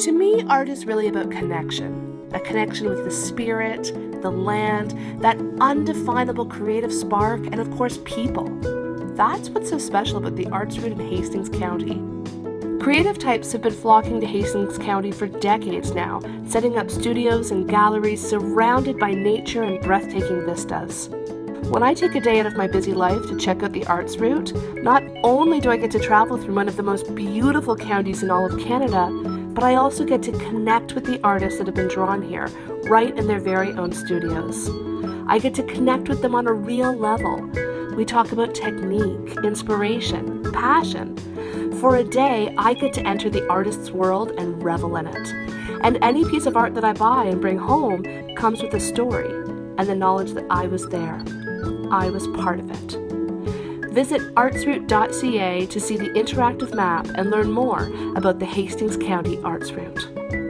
To me, art is really about connection a connection with the spirit, the land, that undefinable creative spark, and of course, people. That's what's so special about the arts route in Hastings County. Creative types have been flocking to Hastings County for decades now, setting up studios and galleries surrounded by nature and breathtaking vistas. When I take a day out of my busy life to check out the arts route, not only do I get to travel through one of the most beautiful counties in all of Canada, but I also get to connect with the artists that have been drawn here, right in their very own studios. I get to connect with them on a real level. We talk about technique, inspiration, passion. For a day, I get to enter the artist's world and revel in it. And any piece of art that I buy and bring home comes with a story and the knowledge that I was there. I was part of it. Visit artsroute.ca to see the interactive map and learn more about the Hastings County Arts Route.